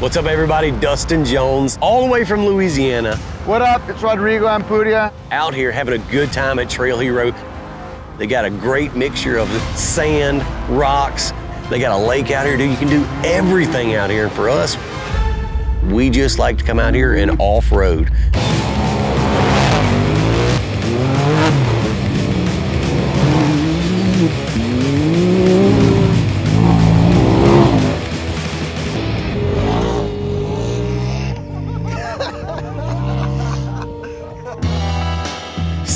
What's up, everybody? Dustin Jones, all the way from Louisiana. What up? It's Rodrigo Ampudia. Out here having a good time at Trail Hero. They got a great mixture of sand, rocks. They got a lake out here, dude. You can do everything out here. And for us, we just like to come out here and off-road.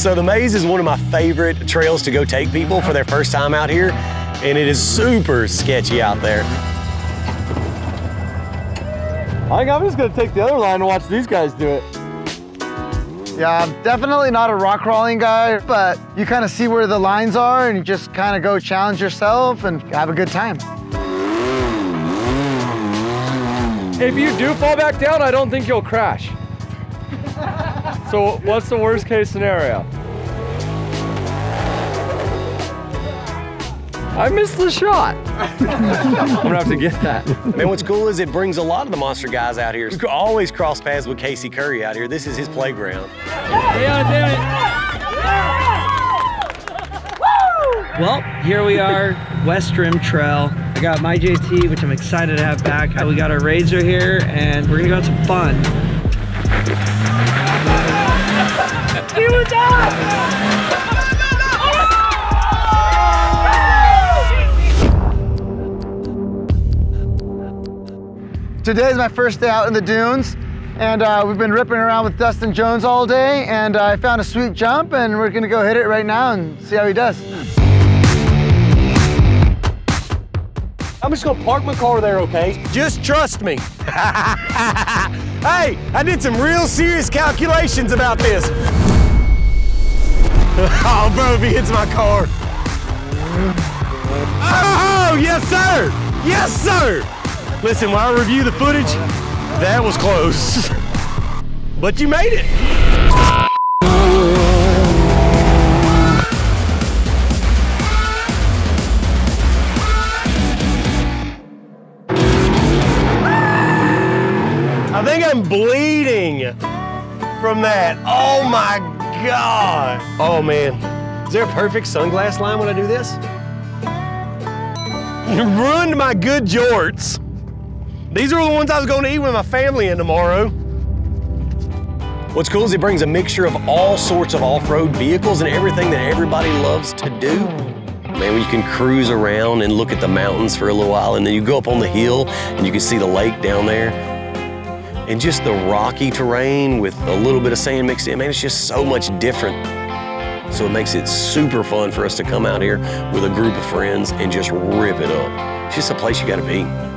So the maze is one of my favorite trails to go take people for their first time out here, and it is super sketchy out there. I think I'm just gonna take the other line and watch these guys do it. Yeah, I'm definitely not a rock crawling guy, but you kind of see where the lines are and you just kind of go challenge yourself and have a good time. If you do fall back down, I don't think you'll crash. So what's the worst case scenario? I missed the shot. I'm gonna have to get that. Man, what's cool is it brings a lot of the monster guys out here. You can always cross paths with Casey Currie out here. This is his playground. Well, here we are, West Rim Trail. I got my JT, which I'm excited to have back. We got our RZR here, and we're gonna go have some fun. Today is my first day out in the dunes, and uh, we've been ripping around with Dustin Jones all day, and I found a sweet jump, and we're gonna go hit it right now and see how he does. I'm just gonna park my car there, okay? Just trust me. hey, I did some real serious calculations about this. oh, bro, if he hits my car. Oh, yes, sir. Yes, sir. Listen, when I review the footage, that was close. but you made it. I think I'm bleeding from that. Oh my God. Oh man. Is there a perfect sunglass line when I do this? You ruined my good jorts. These are the ones I was going to eat with my family in tomorrow. What's cool is it brings a mixture of all sorts of off-road vehicles and everything that everybody loves to do. Man, you can cruise around and look at the mountains for a little while, and then you go up on the hill and you can see the lake down there. And just the rocky terrain with a little bit of sand mixed in, man, it's just so much different. So it makes it super fun for us to come out here with a group of friends and just rip it up. It's just a place you gotta be.